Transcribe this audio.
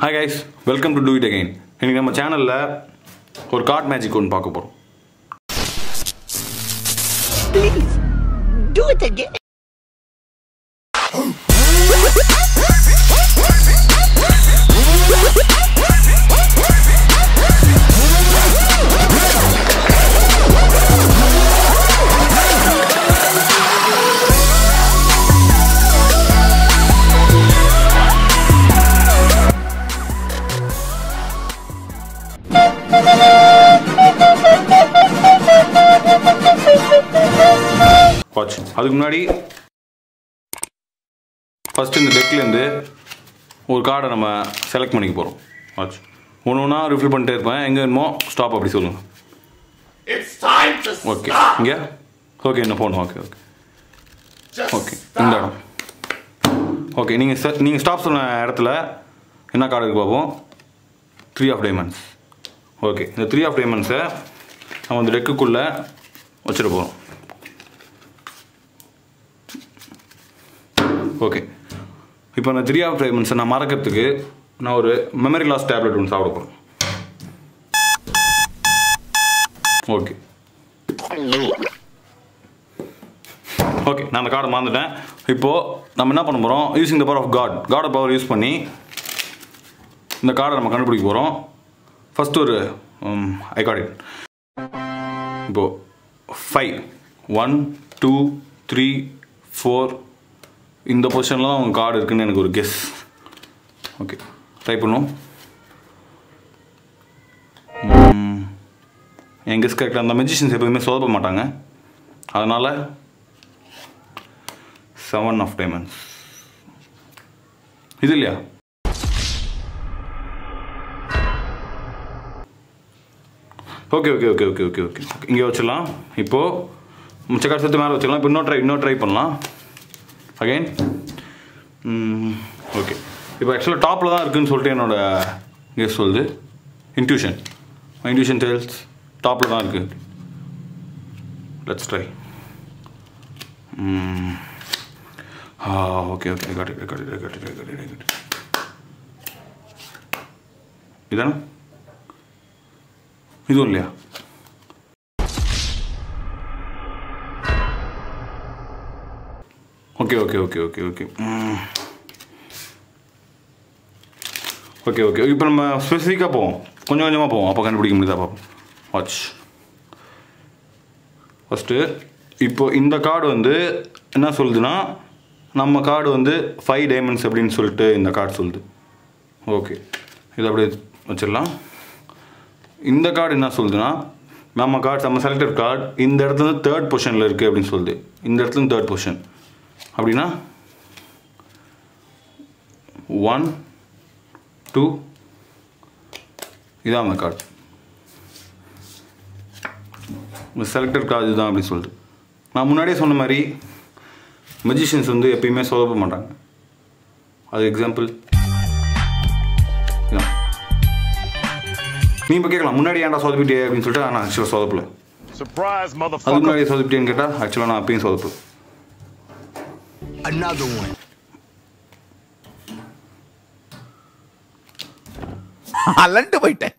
Hi guys welcome to do it again இன்னைக்கு நம்ம சேனலில் ஒரு கார்ட் மேஜிக் ஒன்று பார்க்க போகிறோம் அதுக்கு முன்னாடி ஃபஸ்ட்டு இந்த டெக்லேருந்து ஒரு கார்டை நம்ம செலக்ட் பண்ணிக்க போகிறோம் வாட்ச் ஒன்று ஒன்றா ரிஃபில் பண்ணிட்டே இருப்பேன். எங்கே வேணுமோ ஸ்டாப் அப்படி சொல்லுங்கள் ஓகே. இங்கே? ஓகே என்ன போகணும் ஓகே ஓகே ஓகே இந்த இடம். ஓகே நீங்கள் நீங்கள் ஸ்டாப் சொன்ன இடத்துல என்ன கார்டு இருக்கு பார்ப்போம். த்ரீ ஆஃப் டைமண்ட்ஸ் ஓகே இந்த த்ரீ ஆஃப் டைமண்ட்ஸை நம்ம இந்த டெக்குக்குள்ளே வச்சுட்டு போகிறோம் ஓகே இப்போ நான் த்ரீ ஆஃப் டைமண்ட்ஸை நான் மறக்கிறதுக்கு நான் ஒரு மெமரி லாஸ் டேப்லெட் ஒன்று சாப்பிட போகிறேன் ஓகே ஓகே நான் அந்த கார்டை மறந்துட்டேன். இப்போது நம்ம என்ன பண்ண போகிறோம் using the power of god god power use பண்ணி இந்த கார்டை நம்ம கண்டுபிடிக்க போகிறோம் ஃபஸ்ட்டு ஒரு ஐ காட் இட் இப்போது five one two three four இந்த பொசிஷனில் தான் உங்கள் கார்டு இருக்குன்னு எனக்கு ஒரு கெஸ் ஓகே ட்ரை பண்ணுவோம். என் கெஸ் கரெக்டாக அந்த மெஜிஷியன்ஸ் எப்போதுமே சொதப்ப மாட்டாங்க. அதனால் செவன் ஆஃப் டைமண்ட்ஸ் இது இல்லையா? Okay okay okay okay okay okay இங்கே வச்சிடலாம். இப்போது மிச்ச சேர்த்து மேலே வச்சிடலாம். இப்போ இன்னொரு ட்ரை இன்னொரு ட்ரை பண்ணலாம். அகைன் ஓகே mm, இப்போ ஆக்சுவலாக டாப்பில் தான் இருக்குதுன்னு சொல்லிட்டு என்னோட கெஸ் சொல்லுது. இன்ட்யூஷன் இன்ட்யூஷன் டெல்ஸ் டாப்பில் தான் இருக்குது let's try ah okay okay got it I it it, it got it I இதானே? இதுவும் இல்லையா? Okay okay okay okay okay okay okay இப்போ நம்ம ஸ்பெசிஃபிக்காக போவோம். கொஞ்சம் கொஞ்சமாக போவோம். அப்போ கண்டுபிடிக்க முடியுதா பார்ப்போம் வாட்ச் ஃபஸ்ட்டு இப்போ இந்த கார்டு வந்து என்ன சொல்லுதுன்னா நம்ம கார்டு வந்து ஃபைவ் டைமண்ட்ஸ் அப்படின்னு சொல்லிட்டு இந்த கார்டு சொல்லுது. ஓகே இதை அப்படியே வச்சிடலாம். இந்த கார்டு என்ன சொல்லுதுன்னா நம்ம கார்டு நம்ம செலக்டட் கார்டு இந்த இடத்துல தேர்ட் பொசிஷனில் இருக்குது அப்படின்னு சொல்லுது. இந்த இடத்துல தேர்ட் பொசிஷன் அப்படின்னா ஒன் டூ இதான் அந்த கார்டு செலக்டட் கார்டு இதுதான் அப்படின்னு சொல்லிட்டு. நான் முன்னாடியே சொன்ன மாதிரி மெஜிஷியன்ஸ் வந்து எப்பயுமே சொதப்ப மாட்டாங்க. அது எக்ஸாம்பிள் நீ இப்போ கேட்கலாம் முன்னாடி ஏன்டா சொதப்பிட்டே அப்படின்னு சொல்லிட்டு நான் ஆக்சுவலாக சொதப்பல. அதுக்கு. முன்னாடி சொதப்பிட்டேன்னு கேட்டால் ஆக்சுவலாக நான் அப்பயும் சொதப்பு Another one. அலண்டு போயிட்டேன்